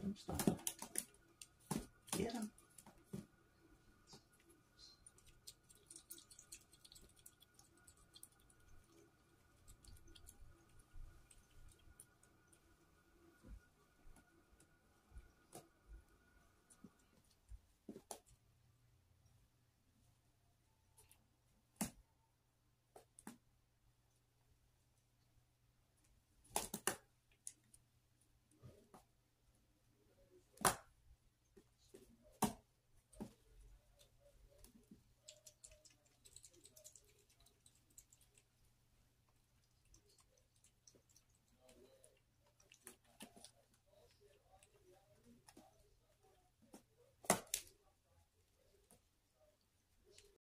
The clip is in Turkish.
gelmişler.